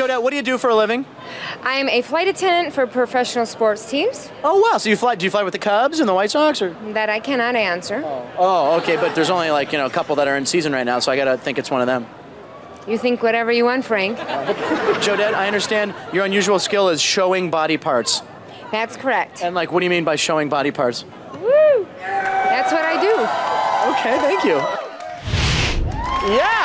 Jodette, what do you do for a living? I'm a flight attendant for professional sports teams Oh wow, so you fly? Do you fly with the Cubs and the White Sox, or? that I cannot answer. Oh, oh okay, but there's only like you know a couple that are in season right now, so I gotta think it's one of them. You think whatever you want, Frank. Jodette, I understand your unusual skill is showing body parts. That's correct. And like, what do you mean by showing body parts? Woo! That's what I do. Okay, thank you. Yeah.